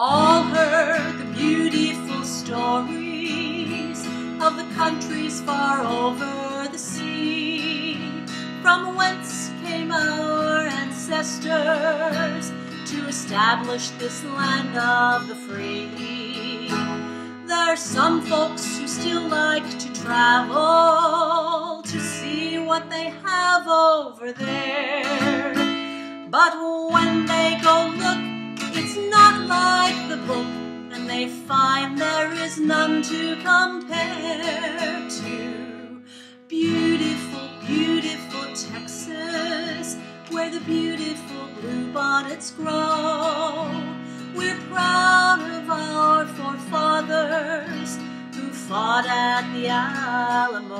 all heard the beautiful stories of the countries far over the sea, from whence came our ancestors to establish this land of the free. There are some folks who still like to travel to see what they have over there, but when they go they find there is none to compare to beautiful, beautiful Texas, where the beautiful bluebonnets grow. We're proud of our forefathers who fought at the Alamo.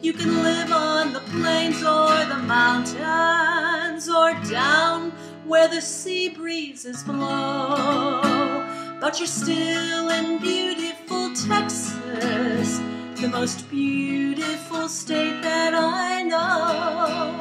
You can live on the plains or the mountains or down where the sea breezes blow. But you're still in beautiful Texas, the most beautiful state that I know.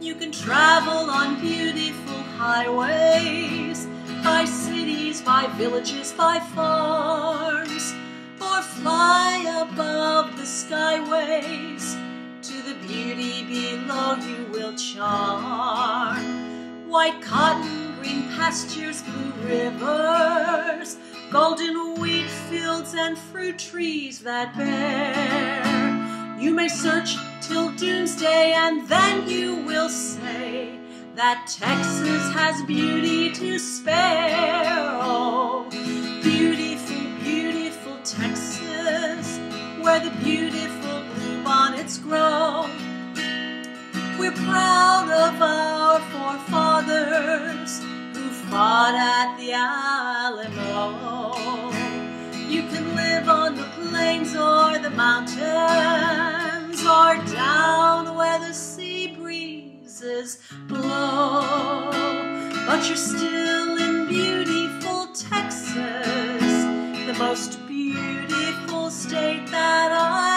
You can travel on beautiful highways, by cities, by villages, by farms, or fly above the skyways to the beauty below you will charm. White cotton, green pastures, blue rivers, golden wheat fields, and fruit trees that bear. You may search till doomsday, and then you will say that Texas has beauty to spare. Oh, beautiful, beautiful Texas, where the beautiful bluebonnets grow. We're proud of our plains or the mountains or down where the sea breezes blow. But you're still in beautiful Texas, the most beautiful state that I